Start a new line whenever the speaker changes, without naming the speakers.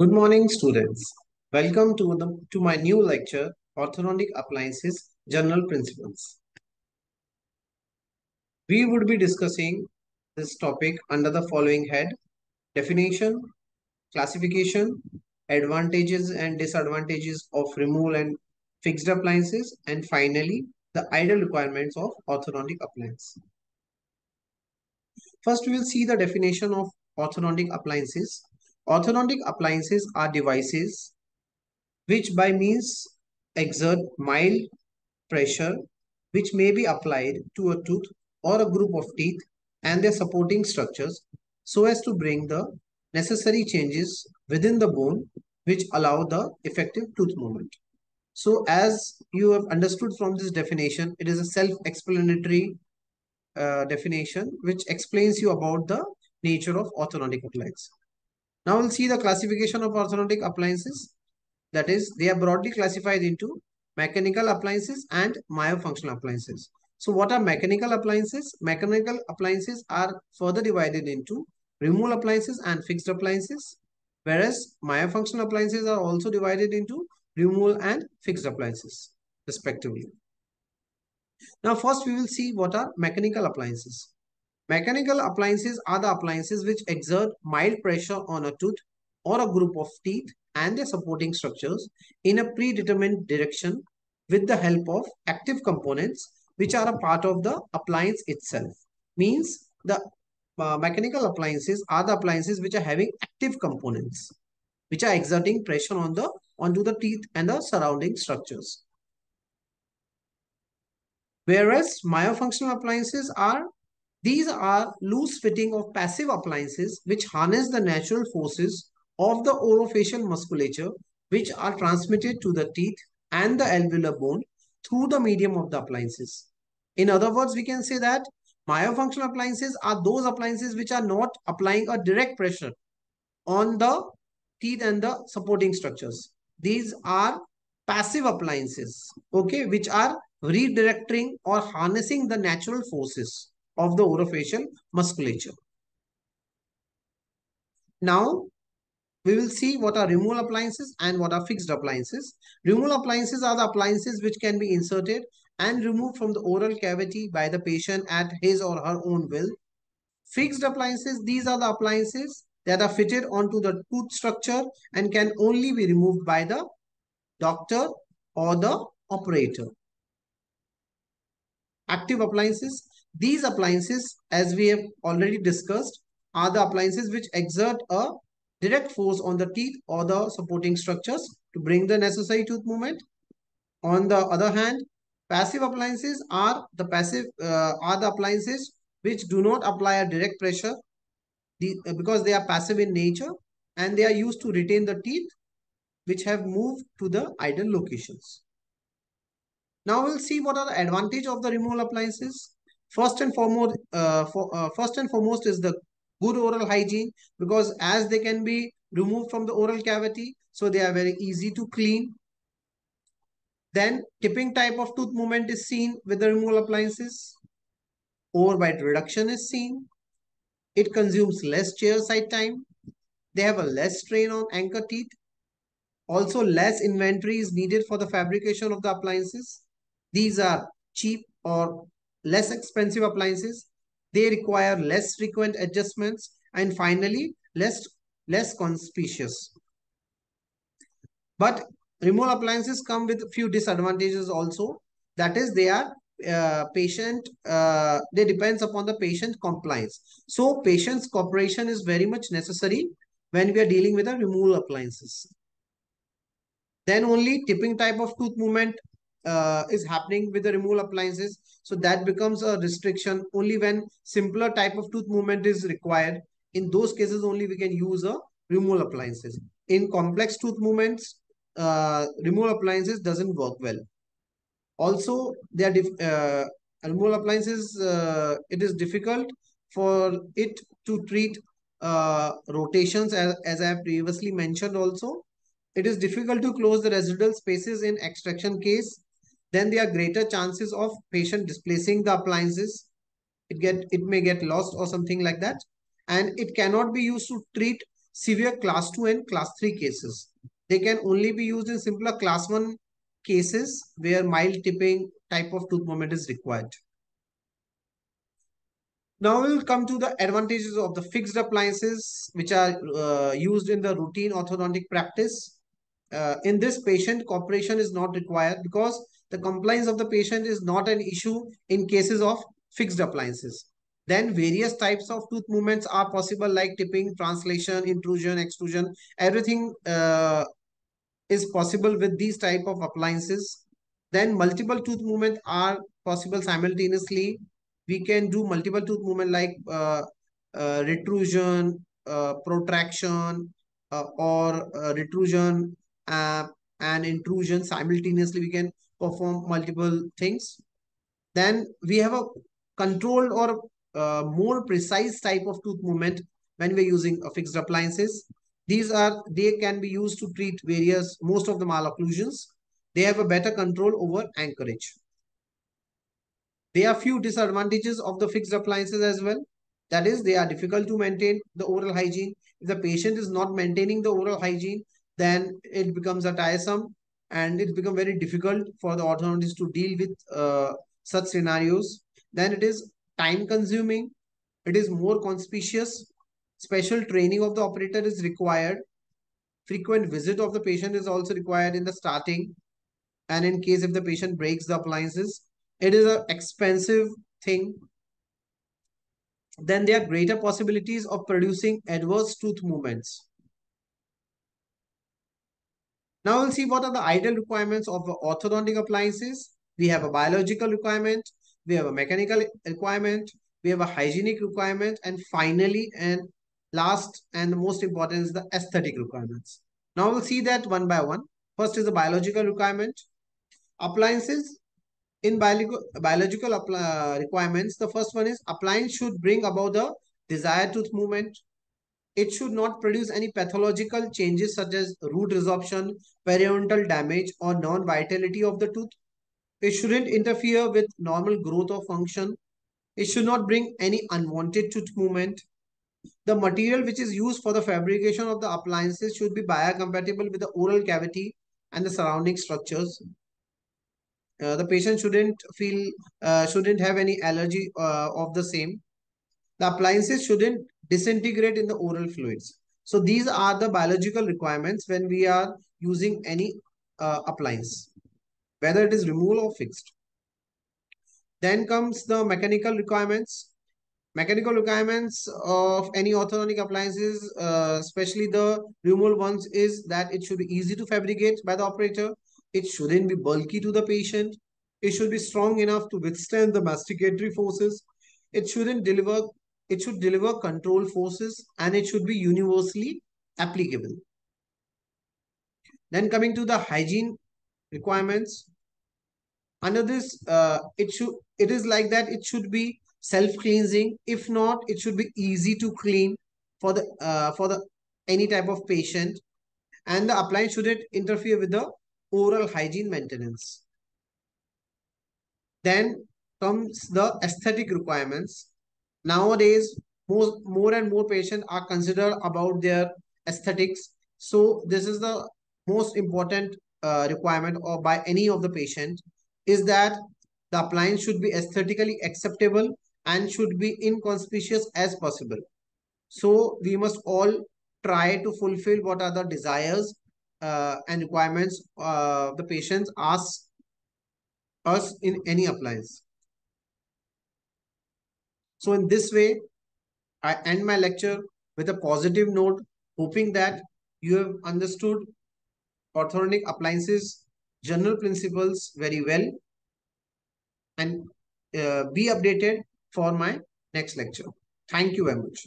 Good morning, students. Welcome to, the, to my new lecture, Orthodontic Appliances General Principles. We would be discussing this topic under the following head, definition, classification, advantages and disadvantages of removal and fixed appliances, and finally, the ideal requirements of orthodontic appliance. First, we will see the definition of orthodontic appliances. Orthodontic appliances are devices which by means exert mild pressure which may be applied to a tooth or a group of teeth and their supporting structures so as to bring the necessary changes within the bone which allow the effective tooth movement. So as you have understood from this definition, it is a self-explanatory uh, definition which explains you about the nature of orthodontic appliance. Now we'll see the classification of orthodontic appliances. That is, they are broadly classified into mechanical appliances and myofunctional appliances. So what are mechanical appliances? Mechanical appliances are further divided into removal appliances and fixed appliances. Whereas myofunctional appliances are also divided into removal and fixed appliances respectively. Now first we will see what are mechanical appliances. Mechanical appliances are the appliances which exert mild pressure on a tooth or a group of teeth and their supporting structures in a predetermined direction with the help of active components which are a part of the appliance itself. Means the uh, mechanical appliances are the appliances which are having active components which are exerting pressure on the onto the teeth and the surrounding structures. Whereas myofunctional appliances are these are loose fitting of passive appliances which harness the natural forces of the orofacial musculature which are transmitted to the teeth and the alveolar bone through the medium of the appliances. In other words, we can say that myofunctional appliances are those appliances which are not applying a direct pressure on the teeth and the supporting structures. These are passive appliances, okay, which are redirecting or harnessing the natural forces of the orofacial musculature. Now, we will see what are removal appliances and what are fixed appliances. Removal appliances are the appliances which can be inserted and removed from the oral cavity by the patient at his or her own will. Fixed appliances, these are the appliances that are fitted onto the tooth structure and can only be removed by the doctor or the operator. Active appliances, these appliances, as we have already discussed, are the appliances which exert a direct force on the teeth or the supporting structures to bring the necessary tooth movement. On the other hand, passive appliances are the passive uh, are the appliances which do not apply a direct pressure the, uh, because they are passive in nature and they are used to retain the teeth which have moved to the ideal locations. Now we'll see what are the advantage of the removal appliances. First and foremost, uh, for, uh, first and foremost is the good oral hygiene because as they can be removed from the oral cavity, so they are very easy to clean. Then tipping type of tooth movement is seen with the removal appliances. Overbite reduction is seen. It consumes less chair side time. They have a less strain on anchor teeth. Also, less inventory is needed for the fabrication of the appliances. These are cheap or less expensive appliances. They require less frequent adjustments and finally less, less conspicuous. But removal appliances come with a few disadvantages also. That is they are uh, patient, uh, they depends upon the patient compliance. So patient's cooperation is very much necessary when we are dealing with the removal appliances. Then only tipping type of tooth movement uh, is happening with the removal appliances. So that becomes a restriction only when simpler type of tooth movement is required. In those cases only we can use a removal appliances. In complex tooth movements, uh, removal appliances doesn't work well. Also, they are uh, removal appliances, uh, it is difficult for it to treat uh, rotations as, as I have previously mentioned also. It is difficult to close the residual spaces in extraction case then there are greater chances of patient displacing the appliances. It get it may get lost or something like that. And it cannot be used to treat severe class 2 and class 3 cases. They can only be used in simpler class 1 cases where mild tipping type of tooth movement is required. Now we'll come to the advantages of the fixed appliances which are uh, used in the routine orthodontic practice. Uh, in this patient, cooperation is not required because the compliance of the patient is not an issue in cases of fixed appliances. Then various types of tooth movements are possible like tipping, translation, intrusion, extrusion. Everything uh, is possible with these type of appliances. Then multiple tooth movement are possible simultaneously we can do multiple tooth movement like uh, uh, retrusion, uh, protraction, uh, or uh, retrusion and intrusion simultaneously. We can perform multiple things. Then we have a controlled or uh, more precise type of tooth movement when we're using a fixed appliances. These are, they can be used to treat various, most of the malocclusions. They have a better control over anchorage. There are few disadvantages of the fixed appliances as well. That is, they are difficult to maintain the oral hygiene. If the patient is not maintaining the oral hygiene, then it becomes a tiresome and it becomes very difficult for the orthodontist to deal with uh, such scenarios. Then it is time consuming. It is more conspicuous. Special training of the operator is required. Frequent visit of the patient is also required in the starting. And in case if the patient breaks the appliances, it is an expensive thing, then there are greater possibilities of producing adverse tooth movements. Now we'll see what are the ideal requirements of orthodontic appliances. We have a biological requirement, we have a mechanical requirement, we have a hygienic requirement, and finally, and last and the most important is the aesthetic requirements. Now we'll see that one by one. First is the biological requirement. Appliances in biological, biological requirements, the first one is appliance should bring about the desired tooth movement. It should not produce any pathological changes such as root resorption, periodontal damage, or non-vitality of the tooth. It shouldn't interfere with normal growth or function. It should not bring any unwanted tooth movement. The material which is used for the fabrication of the appliances should be biocompatible with the oral cavity and the surrounding structures. Uh, the patient shouldn't feel, uh, shouldn't have any allergy uh, of the same. The appliances shouldn't disintegrate in the oral fluids. So these are the biological requirements when we are using any uh, appliance, whether it is removable or fixed. Then comes the mechanical requirements. Mechanical requirements of any orthodontic appliances, uh, especially the removable ones, is that it should be easy to fabricate by the operator. It shouldn't be bulky to the patient. It should be strong enough to withstand the masticatory forces. It shouldn't deliver, it should deliver control forces and it should be universally applicable. Then coming to the hygiene requirements. Under this, uh, it should it is like that it should be self-cleansing. If not, it should be easy to clean for the uh, for the any type of patient. And the appliance shouldn't interfere with the oral hygiene maintenance. Then comes the aesthetic requirements. Nowadays, more, more and more patients are considered about their aesthetics. So this is the most important uh, requirement or by any of the patient is that the appliance should be aesthetically acceptable and should be inconspicuous as possible. So we must all try to fulfill what are the desires uh, and requirements uh, the patients ask us in any appliance. So in this way, I end my lecture with a positive note, hoping that you have understood orthodontic appliances general principles very well and uh, be updated for my next lecture. Thank you very much.